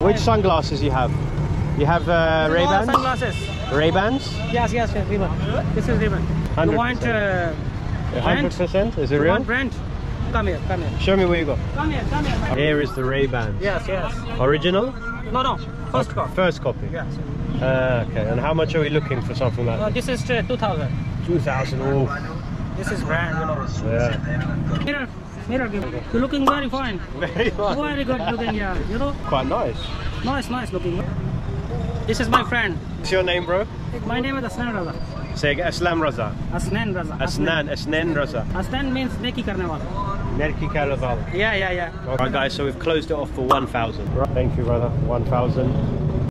Which sunglasses you have? You have uh, Ray All Bans. Sunglasses. Ray Bans. Yes, yes, yes, Ray-Ban. This is Ray-Ban. You 100%. want uh, Hundred percent. Is it You real? want brand? Come here, come here. Show me where you go. Come here, come here. Here is the Ray Bans. Yes, yes. Original. No, no. First copy. First copy. Yes. Uh, okay. And how much are we looking for something like Uh, this is uh, 2000. Two thousand. Oh. This is brand, you know. Yeah. Mirror, mirror. You're looking very fine. Very nice. Very good looking, yeah. You know, Quite nice. nice, nice looking. This is my friend. What's your name, bro? My name is Asnan Raza. Say. Aslam Raza. Asnan Raza. Asnan. Asnan Raza. Asnan means neki karne wala. Nerki. Yeah, yeah, yeah. Alright guys, so we've closed it off for 1,000. Thank you brother, 1,000.